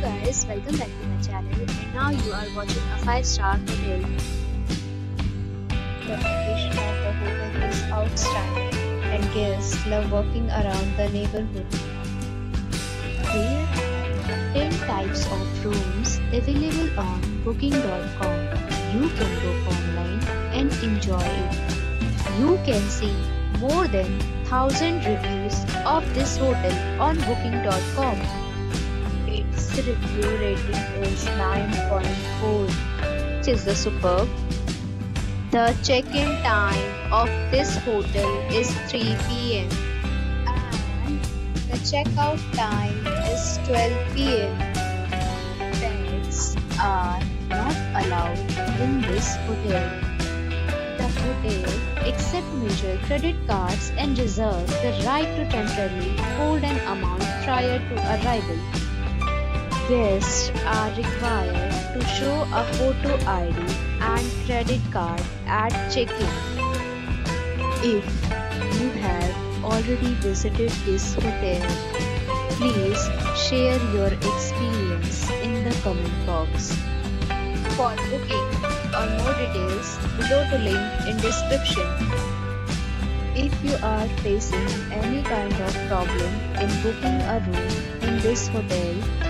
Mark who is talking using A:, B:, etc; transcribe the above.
A: guys, welcome back to my channel and now you are watching a 5 star hotel. The location of the hotel is outstanding and guests love walking around the neighborhood. There are 10 types of rooms available on booking.com. You can book online and enjoy it. You can see more than 1000 reviews of this hotel on booking.com. Its review rating is 9.4, which is the superb. The check-in time of this hotel is 3 pm and the checkout time is 12 pm. Pets are not allowed in this hotel. The hotel accepts major credit cards and reserves the right to temporarily hold an amount prior to arrival. Guests are required to show a photo ID and credit card at check-in. If you have already visited this hotel, please share your experience in the comment box. For booking or more details, below the link in description. If you are facing any kind of problem in booking a room in this hotel,